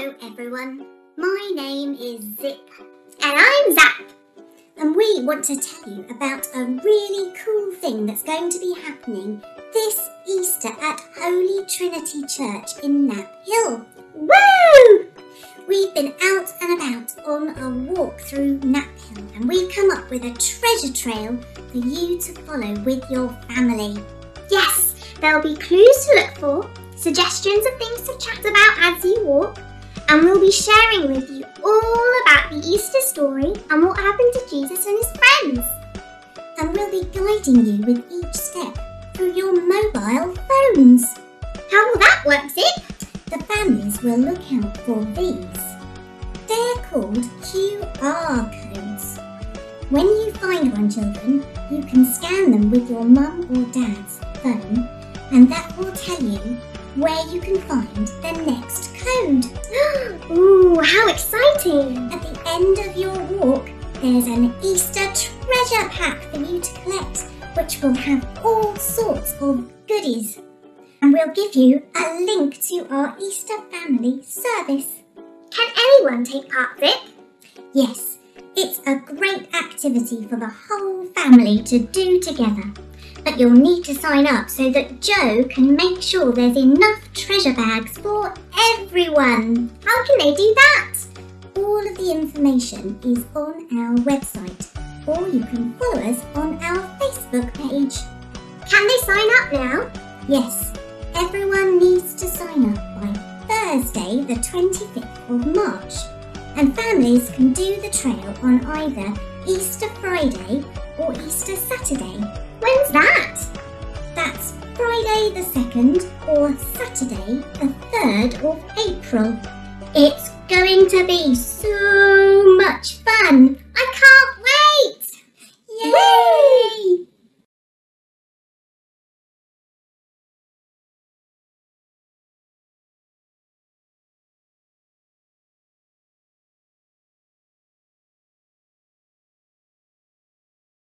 Hello everyone, my name is Zip. And I'm Zap. And we want to tell you about a really cool thing that's going to be happening this Easter at Holy Trinity Church in Knaphill. Woo! We've been out and about on a walk through Knapp Hill and we've come up with a treasure trail for you to follow with your family. Yes, there'll be clues to look for, suggestions of things to chat about as you walk, and we'll be sharing with you all about the Easter story and what happened to Jesus and his friends. And we'll be guiding you with each step through your mobile phones. How will that work, Zip? The families will look out for these. They're called QR codes. When you find one, children, you can scan them with your mum or dad's phone, and that will tell you where you can find the next code. Ooh, how exciting! At the end of your walk, there's an Easter treasure pack for you to collect, which will have all sorts of goodies. And we'll give you a link to our Easter family service. Can anyone take part, Zip? Yes, it's a great activity for the whole family to do together. But you'll need to sign up so that Joe can make sure there's enough treasure bags for everyone. How can they do that? All of the information is on our website, or you can follow us on our Facebook page. Can they sign up now? Yes, everyone needs to sign up by Thursday, the 25th of March. And families can do the trail on either Easter Friday or Easter Saturday. When's that? That's Friday the 2nd or Saturday the 3rd of April. It's going to be so much fun.